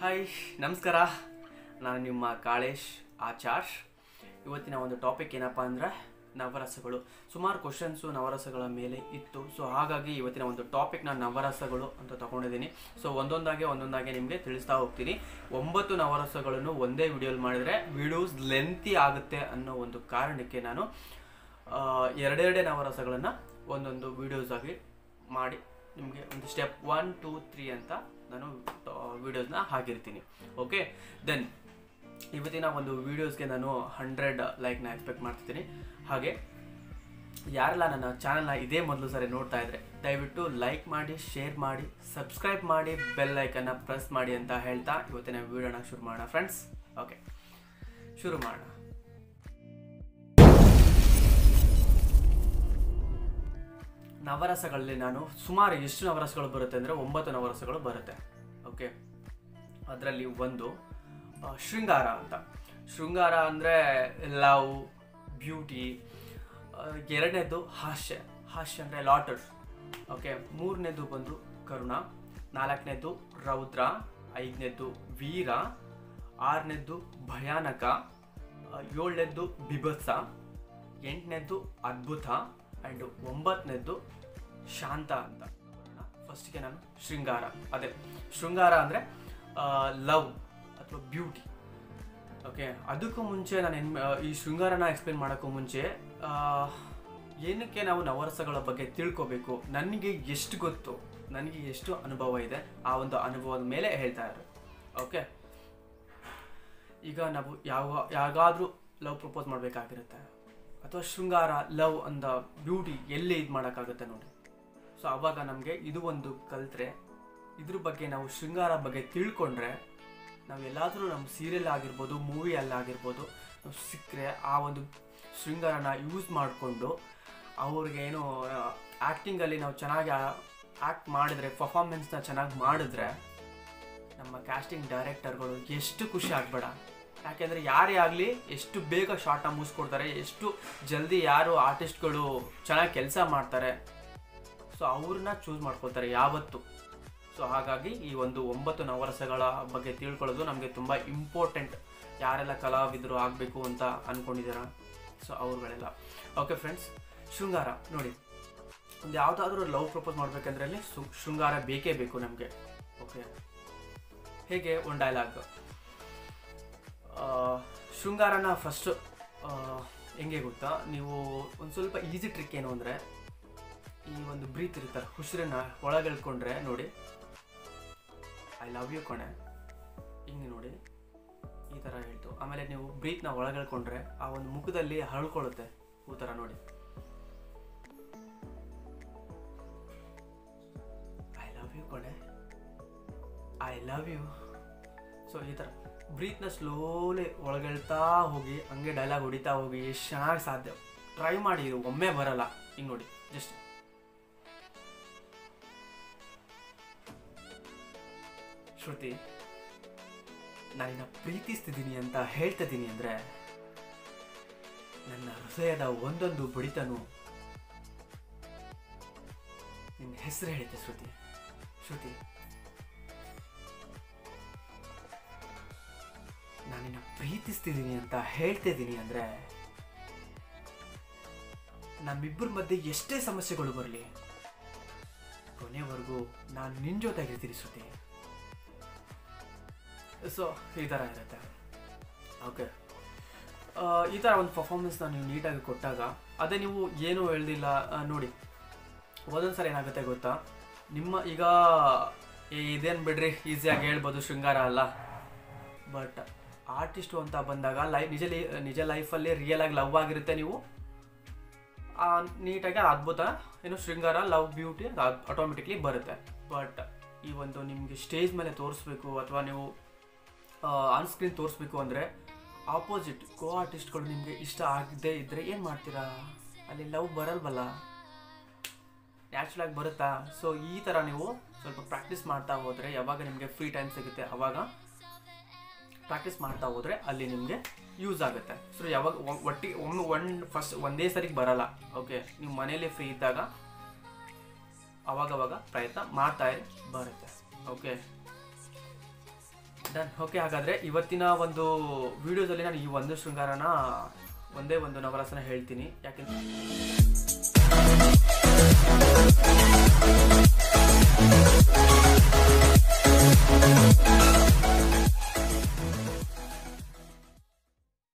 Hi ನಮಸ್ಕಾರ. ನಾನು ನಿಮ್ಮ ಕಾಳೇಶ್ ಆಚಾರ್. ಇವತ್ತಿನ ಒಂದು ಟಾಪಿಕ್ ಏನಪ್ಪ ಅಂದರೆ ನವರಸಗಳು. ಸುಮಾರು ಕ್ವಶನ್ಸು ನವರಸಗಳ ಮೇಲೆ ಇತ್ತು. ಸೊ ಹಾಗಾಗಿ ಇವತ್ತಿನ ಒಂದು ಟಾಪಿಕ್ ನಾನು ನವರಸಗಳು ಅಂತ ತಗೊಂಡಿದ್ದೀನಿ. ಸೊ ಒಂದೊಂದಾಗೆ ಒಂದೊಂದಾಗೆ ನಿಮಗೆ ತಿಳಿಸ್ತಾ ಹೋಗ್ತೀನಿ. ಒಂಬತ್ತು ನವರಸಗಳನ್ನು ಒಂದೇ ವಿಡಿಯೋಲಿ ಮಾಡಿದರೆ ವಿಡಿಯೋಸ್ ಲೆಂತಿ ಆಗುತ್ತೆ ಅನ್ನೋ ಒಂದು ಕಾರಣಕ್ಕೆ ನಾನು ಎರಡೆರಡೇ ನವರಸಗಳನ್ನು ಒಂದೊಂದು ವಿಡಿಯೋಸ್ ಆಗಿ ಮಾಡಿ ನಿಮಗೆ ಒಂದು ಸ್ಟೆಪ್ ಒನ್ ಟೂ ತ್ರೀ ಅಂತ ನಾನು ವೀಡಿಯೋಸ್ನ ಹಾಕಿರ್ತೀನಿ. ಓಕೆ ದೆನ್ ಇವತ್ತಿನ ಒಂದು ವೀಡಿಯೋಸ್ಗೆ ನಾನು ಹಂಡ್ರೆಡ್ ಲೈಕ್ನ ಎಕ್ಸ್ಪೆಕ್ಟ್ ಮಾಡ್ತಿದ್ದೀನಿ. ಹಾಗೆ, ಯಾರೆಲ್ಲ ನನ್ನ ಚಾನಲ್ನ ಇದೇ ಮೊದಲು ಸರಿ ನೋಡ್ತಾ ಇದ್ರೆ, ದಯವಿಟ್ಟು ಲೈಕ್ ಮಾಡಿ ಶೇರ್ ಮಾಡಿ ಸಬ್ಸ್ಕ್ರೈಬ್ ಮಾಡಿ ಬೆಲ್ ಲೈಕನ್ನು ಪ್ರೆಸ್ ಮಾಡಿ ಅಂತ ಹೇಳ್ತಾ ಇವತ್ತಿನ ವೀಡಿಯೋನ ಶುರು ಮಾಡೋಣ ಫ್ರೆಂಡ್ಸ್ ಓಕೆ ಶುರು ಮಾಡೋಣ. ನವರಸಗಳಲ್ಲಿ ನಾನು ಸುಮಾರು ಎಷ್ಟು ನವರಸಗಳು ಬರುತ್ತೆ ಅಂದರೆ ಒಂಬತ್ತು ನವರಸಗಳು ಬರುತ್ತೆ. ಓಕೆ ಅದರಲ್ಲಿ ಒಂದು ಶೃಂಗಾರ ಅಂತ. ಶೃಂಗಾರ ಅಂದರೆ ಲವ್, ಬ್ಯೂಟಿ ಎರಡನೇದು ಹಾಸ್ಯ. ಹಾಸ್ಯ ಅಂದರೆ ಲಾಟರ್. ಓಕೆ ಮೂರನೇದು ಬಂದು ಕರುಣ ನಾಲ್ಕನೇದು ರೌದ್ರ ಐದನೇದು ವೀರ ಆರನೇದು ಭಯಾನಕ ಏಳನೇದು ಬಿಭತ್ಸ ಎಂಟನೇದು ಅದ್ಭುತ ಆ್ಯಂಡ್ ಒಂಬತ್ತನೇದು ಶಾಂತ ಅಂತ. ಫಸ್ಟಿಗೆ ನಾನು ಶೃಂಗಾರ, ಅದೇ ಶೃಂಗಾರ ಅಂದರೆ ಲವ್ ಅಥವಾ ಬ್ಯೂಟಿ. ಓಕೆ, ಅದಕ್ಕೂ ಮುಂಚೆ ನಾನು ಏನು ಈ ಶೃಂಗಾರನ ಎಕ್ಸ್ಪ್ಲೇನ್ ಮಾಡೋಕ್ಕೂ ಮುಂಚೆ ಏನಕ್ಕೆ ನಾವು ನವರಸಗಳ ಬಗ್ಗೆ ತಿಳ್ಕೊಬೇಕು? ನನಗೆ ಎಷ್ಟು ಗೊತ್ತು? ನನಗೆ ಎಷ್ಟು ಅನುಭವ ಇದೆ? ಆ ಒಂದು ಅನುಭವದ ಮೇಲೆ ಹೇಳ್ತಾ ಇದ್ದರು ಓಕೆ? ಈಗ ನಾವು ಯಾವ ಯಾವಾಗಾದರೂ ಲವ್ ಪ್ರಪೋಸ್ ಮಾಡಬೇಕಾಗಿರುತ್ತೆ. ಅಥವಾ ಶೃಂಗಾರ, ಲವ್ ಅಂದ ಬ್ಯೂಟಿ ಎಲ್ಲಿ ಇದು ಮಾಡೋಕ್ಕಾಗುತ್ತೆ ನೋಡಿ. ಸೊ ಆವಾಗ ನಮಗೆ ಇದು ಒಂದು ಕಲಿತ್ರೆ, ಇದ್ರ ಬಗ್ಗೆ ನಾವು ಶೃಂಗಾರ ಬಗ್ಗೆ ತಿಳ್ಕೊಂಡ್ರೆ, ನಾವು ಎಲ್ಲಾದರೂ ನಮ್ಮ ಸೀರಿಯಲ್ ಆಗಿರ್ಬೋದು ಮೂವಿಯಲ್ಲಿ ಆಗಿರ್ಬೋದು, ನಾವು ಸಿಕ್ಕರೆ ಆ ಒಂದು ಶೃಂಗಾರನ ಯೂಸ್ ಮಾಡಿಕೊಂಡು, ಅವ್ರಿಗೆ ಏನು ಆ್ಯಕ್ಟಿಂಗಲ್ಲಿ ನಾವು ಚೆನ್ನಾಗಿ ಆ್ಯಕ್ಟ್ ಮಾಡಿದ್ರೆ ಪರ್ಫಾರ್ಮೆನ್ಸ್ನ ಚೆನ್ನಾಗಿ ಮಾಡಿದ್ರೆ, ನಮ್ಮ ಕ್ಯಾಸ್ಟಿಂಗ್ ಡೈರೆಕ್ಟರ್ಗಳು ಎಷ್ಟು ಖುಷಿ ಆಗಬೇಡ. ಯಾಕೆಂದರೆ ಯಾರೇ ಆಗಲಿ ಎಷ್ಟು ಬೇಗ ಶಾರ್ಟಾಗಿ ಮುಗಿಸ್ಕೊಡ್ತಾರೆ ಎಷ್ಟು ಜಲ್ದಿ ಯಾರು ಆರ್ಟಿಸ್ಟ್ಗಳು ಚೆನ್ನಾಗಿ ಕೆಲಸ ಮಾಡ್ತಾರೆ. ಸೊ ಅವ್ರನ್ನ ಚೂಸ್ ಮಾಡ್ಕೊಳ್ತಾರೆ ಯಾವತ್ತು. ಸೊ ಹಾಗಾಗಿ ಈ ಒಂದು ಒಂಬತ್ತು ನವರಸಗಳ ಬಗ್ಗೆ ತಿಳ್ಕೊಳ್ಳೋದು ನಮಗೆ ತುಂಬ ಇಂಪಾರ್ಟೆಂಟ್ ಯಾರೆಲ್ಲ ಕಲಾವಿದರು ಆಗಬೇಕು ಅಂತ ಅಂದ್ಕೊಂಡಿದ್ದೀರಾ ಸೊ ಅವ್ರುಗಳೆಲ್ಲ. ಓಕೆ ಫ್ರೆಂಡ್ಸ್ ಶೃಂಗಾರ ನೋಡಿ. ಒಂದು ಯಾವುದಾದ್ರೂ ಲವ್ ಪ್ರಪೋಸ್ ಮಾಡಬೇಕಂದ್ರೆ ಅಲ್ಲಿ ಶೃಂಗಾರ ಬೇಕೇ ಬೇಕು ನಮಗೆ. ಓಕೆ ಹೇಗೆ? ಒಂದು ಡೈಲಾಗ್ ಶೃಂಗಾರನ ಫಸ್ಟ್ ಹೆಂಗೆ ಗೊತ್ತಾ? ನೀವು ಒಂದು ಸ್ವಲ್ಪ ಈಸಿ ಟ್ರಿಕ್ ಏನು ಅಂದರೆ, ಈ ಒಂದು ಬ್ರೀತ್ ಇರ್ತಾರೆ ಹುಸಿರನ್ನ ಒಳಗೆಳ್ಕೊಂಡ್ರೆ ನೋಡಿ. ಐ ಲವ್ ಯು ಕೊಣೆ. ಹಿಂಗೆ ನೋಡಿ. ಈ ಥರ ಹೇಳ್ತು. ಆಮೇಲೆ ನೀವು ಬ್ರೀತ್ನ ಒಳಗೆಳ್ಕೊಂಡ್ರೆ ಆ ಒಂದು ಮುಖದಲ್ಲಿ ಹರಳ್ಕೊಳ್ಳುತ್ತೆ. ಈ ಥರ ನೋಡಿ. ಐ ಲವ್ ಯು ಕೊಣೆ. ಐ ಲವ್ ಯು ಸೊ ಈ ಥರ ಬ್ರೀತ್ನ ಸ್ಲೋಲಿ ಒಳಗೆಳ್ತಾ ಹೋಗಿ, ಹಂಗೆ ಡೈಲಾಗ್ ಹೊಡಿತಾ ಹೋಗಿ, ಎಷ್ಟು ಚೆನ್ನಾಗಿ ಸಾಧ್ಯ. ಟ್ರೈ ಮಾಡಿ, ಇದು ಒಮ್ಮೆ ಬರಲ್ಲ. ಹಿಂಗೆ ನೋಡಿ, ಜಸ್ಟ್. ಶ್ರುತಿ ನಾನಿನ್ನ ಪ್ರೀತಿಸ್ತಿದ್ದೀನಿ ಅಂತ ಹೇಳ್ತಿದ್ದೀನಿ ಅಂದರೆ, ನನ್ನ ಹೃದಯದ ಒಂದೊಂದು ಬಡಿತನು ನಿನ್ನ ಹೆಸರು ಹೇಳಿದ್ದೆ ಶ್ರುತಿ. ಶ್ರುತಿ ನಾನಿನ್ನ ಪ್ರೀತಿಸ್ತಿದ್ದೀನಿ ಅಂತ ಹೇಳ್ತಿದ್ದೀನಿ ಅಂದರೆ ನಮ್ಮಿಬ್ಬರ ಮಧ್ಯೆ ಎಷ್ಟೇ ಸಮಸ್ಯೆಗಳು ಬರಲಿ, ಕೊನೆವರೆಗೂ ನಾನು ನಿನ್ನ ಜೊತೆಗಿರ್ತೀನಿ ಶ್ರುತಿ ಸೊ ಈ ಥರ ಇರುತ್ತೆ. ಓಕೆ ಈ ಥರ ಒಂದು ಪರ್ಫಾರ್ಮೆನ್ಸ್ನ ನೀವು ನೀಟಾಗಿ ಕೊಟ್ಟಾಗ ಅದೇ ನೀವು ಏನೂ ಹೇಳ್ದಿಲ್ಲ ನೋಡಿ. ಒಂದೊಂದು ಏನಾಗುತ್ತೆ ಗೊತ್ತಾ? ನಿಮ್ಮ ಈಗ ಇದೇನು ಬಿಡ್ರಿ? ಈಸಿಯಾಗಿ ಹೇಳ್ಬೋದು, ಶೃಂಗಾರ ಅಲ್ಲ. ಬಟ್ ಆರ್ಟಿಸ್ಟು ಅಂತ ಬಂದಾಗ ಲೈಫ್ ನಿಜ ನಿಜ ಲೈಫಲ್ಲಿ ರಿಯಲ್ ಆಗಿ ಲವ್ ಆಗಿರುತ್ತೆ ನೀವು. ನೀಟಾಗಿ ಅದು ಅದ್ಭುತ, ಏನು ಶೃಂಗಾರ ಲವ್ ಬ್ಯೂಟಿ ಅದು ಆಟೋಮೆಟಿಕ್ಲಿ ಬರುತ್ತೆ. ಬಟ್ ಈ ಒಂದು ನಿಮಗೆ ಸ್ಟೇಜ್ ಮೇಲೆ ತೋರಿಸ್ಬೇಕು ಅಥವಾ ನೀವು ಆನ್ ಸ್ಕ್ರೀನ್ ತೋರಿಸ್ಬೇಕು ಅಂದರೆ ಆಪೋಸಿಟ್ ಕೋ ಆರ್ಟಿಸ್ಟ್ಗಳು ನಿಮಗೆ ಇಷ್ಟ ಆಗದೇ ಇದ್ದರೆ ಏನು ಮಾಡ್ತೀರಾ? ಅಲ್ಲಿ ಲವ್ ಬರಲ್ವಲ್ಲ? ನ್ಯಾಚುರಲಾಗಿ ಬರುತ್ತಾ? ಸೊ ಈ ಥರ ನೀವು ಸ್ವಲ್ಪ ಪ್ರಾಕ್ಟೀಸ್ ಮಾಡ್ತಾ ಹೋದರೆ ಯಾವಾಗ ನಿಮಗೆ ಫ್ರೀ ಟೈಮ್ ಸಿಗುತ್ತೆ? ಅವಾಗ ಪ್ರಾಕ್ಟೀಸ್ ಮಾಡ್ತಾ ಹೋದ್ರೆ ಅಲ್ಲಿ ನಿಮಗೆ ಯೂಸ್ ಆಗುತ್ತೆ. ಸೊ ಯಾವಾಗ ಒಟ್ಟಿ ಒಮ್ಮೆ ಒನ್ ಫಸ್ಟ್ ಒಂದೇ ಸರಿಗೆ ಬರಲ್ಲ. ಓಕೆ ನೀವು ಮನೇಲಿ ಫ್ರೀ ಇದ್ದಾಗ ಅವಾಗವಾಗ ಪ್ರಯತ್ನ ಮಾಡ್ತಾ ಬರುತ್ತೆ. ಓಕೆ ಡನ್ ಓಕೆ ಹಾಗಾದರೆ ಇವತ್ತಿನ ಒಂದು ವಿಡಿಯೋದಲ್ಲಿ ನಾನು ಈ ಒಂದು ಶೃಂಗಾರನ ಒಂದೇ ಒಂದು ನವರಸನ ಹೇಳ್ತೀನಿ. ಯಾಕೆಂದ್ರೆ